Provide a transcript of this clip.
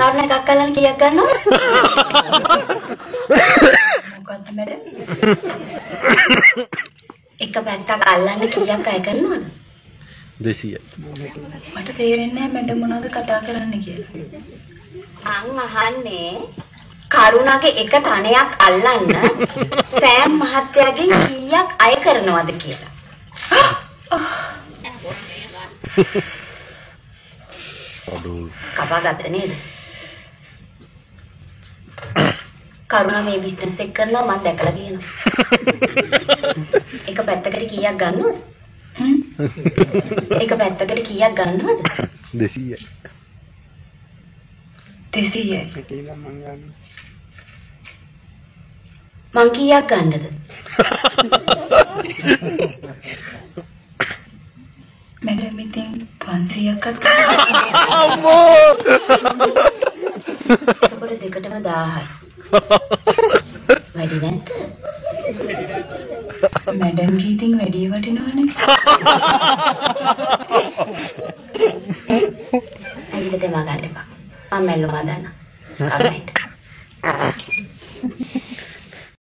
කාරණ එකක් අල්ලන්න කීයක් ගන්නවද? මොකද්ද මැඩම්? එක පැත්තක් අල්ලන්න කීයක් අය කරනවද? 200යි මට තේරෙන්නේ නැහැ මැඩම් මොනවද කතා කරන්න කියලා. මං අහන්නේ කරුණාගේ එක තනයක් අල්ලන්න සෑම් මහත්තයාගෙන් කීයක් අය කරනවද කියලා. අඩෝ කපා ගත්ත නේද? කරුණා මේ බිස්නස් එක කරනවා මම දැකලා තියෙනවා. එක පැත්තකට කීයක් ගන්නවද? හ්ම්? එක පැත්තකට කීයක් ගන්නවද? 200යි 200යි. මං කීයක් ගන්නද? මැඩම් ඉතින් 500ක්වත් එතකොට දෙකටම 1000යි. වැඩි නැද්ද? මැඩම්ගේ ඉතින් වැඩි වටිනවනේ. ඇඟිලි දෙමා ගන්න එපා. මම මැල්ලුවා දාන්න. කවුරුත්.